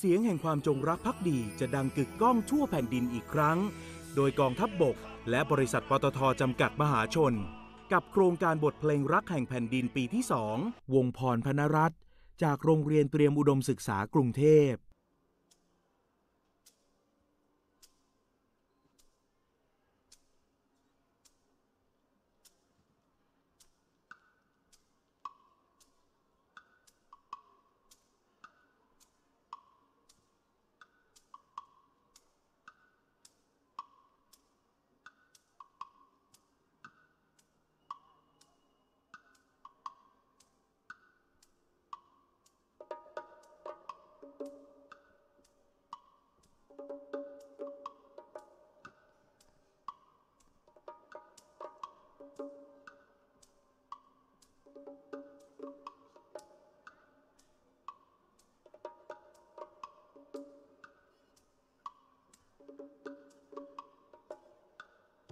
เสียงแห่งความจงรักภักดีจะดังกึกก้องทั่วแผ่นดินอีกครั้ง โดยกองทัพบบก และบริษัทปตทจำกัดมหาชน กับโครงการบทเพลงรักแห่งแผ่นดินปีที่สองวงพรพนรัตน์จากโรงเรียนเตรียมอุดมศึกษากรุงเทพ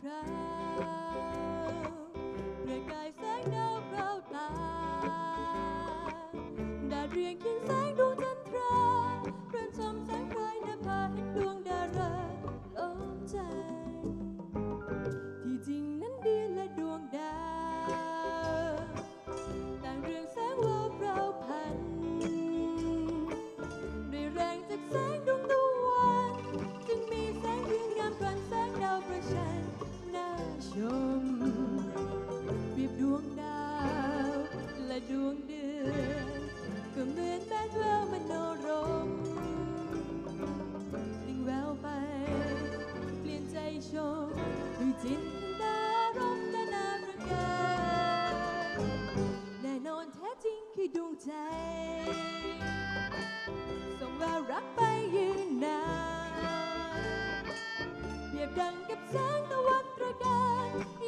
pride. จินดาร romlanan rüzgar แน่นอนแท้จริงคือดวงใจ ส่งว่ารักไปยืนนานเปรียบดังกับแสงตะวันตระการ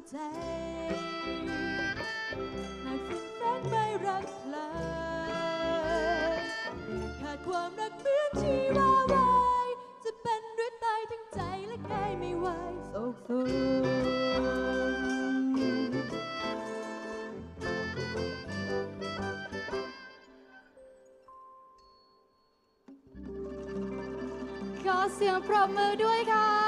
หากฝนแสนไม่รักใครขาดความรักเมือนชีวาวจะเป็นหรือตายทั้งใจและกายไม่ไหวโศกสูขอเสียงปรบมือด้วยค่ะ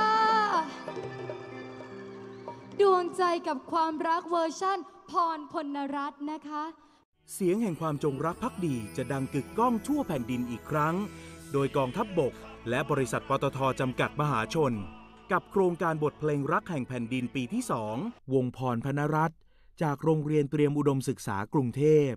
ดวงใจกับความรักเวอร์ชั่น พรพลรัตน์นะคะ เสียงแห่งความจงรักภักดีจะดังกึกก้องทั่วแผ่นดินอีกครั้ง โดยกองทัพบบก และบริษัทปตทจำกัดมหาชน กับโครงการบทเพลงรักแห่งแผ่นดินปีที่สองวงพรพนรัตน์จากโรงเรียนเตรียมอุดมศึกษากรุงเทพ